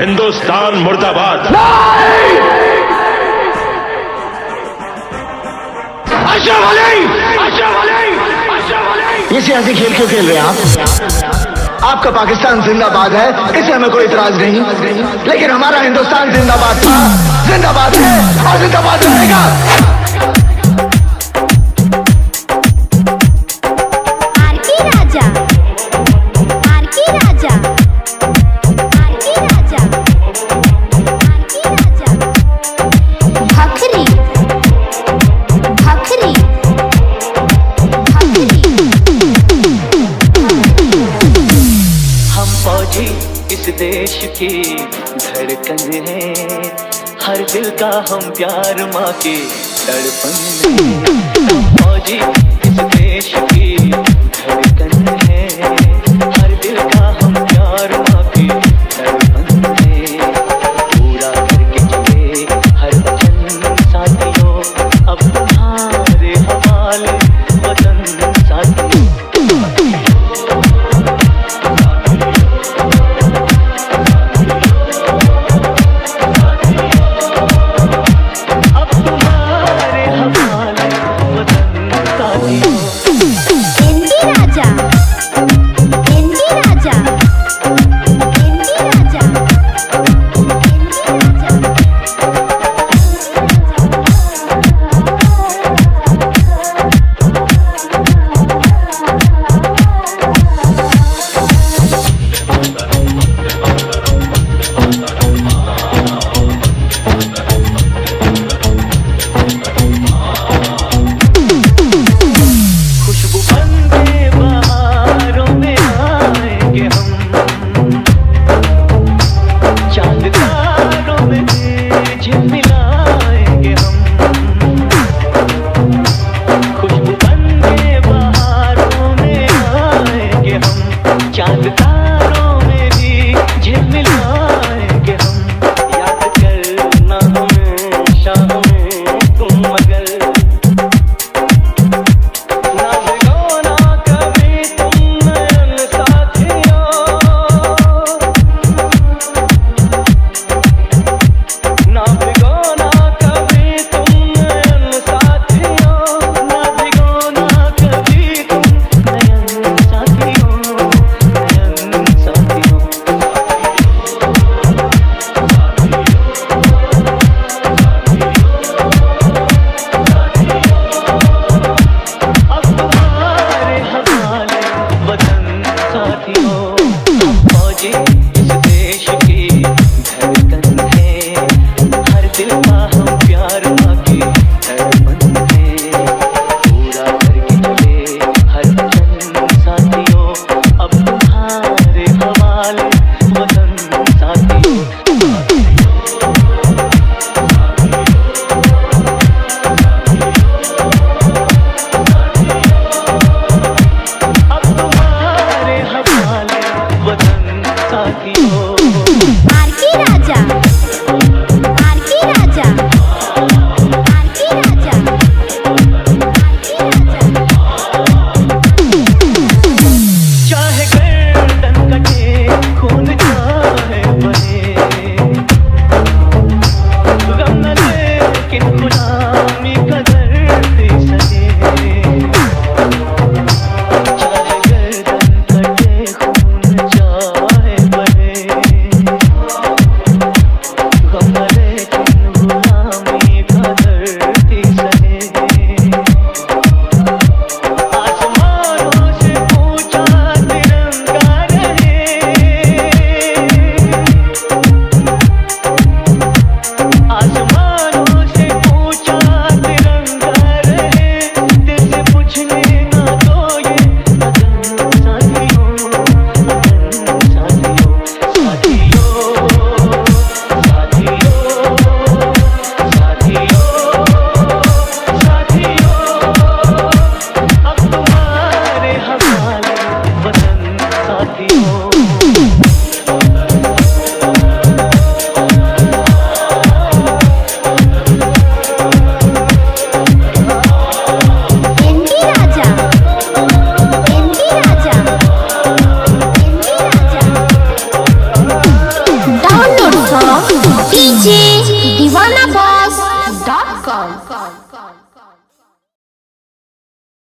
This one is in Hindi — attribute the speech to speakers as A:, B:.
A: हिंदुस्तान मुर्दाबाद।
B: ये सियासी खेल क्यों खेल रहे हैं आप? आपका पाकिस्तान जिंदाबाद है इसे हमें कोई इतराज नहीं। लेकिन हमारा हिंदुस्तान जिंदाबाद था। जिंदाबाद है और जिंदाबाद रहेगा।
C: फौजी इस देश की धड़कन है। हर दिल का हम प्यार माँ के तड़पन है फौजी